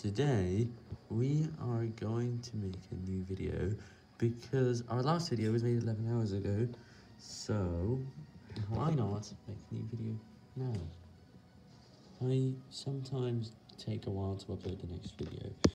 Today, we are going to make a new video, because our last video was made 11 hours ago, so why not make a new video now? I sometimes take a while to upload the next video,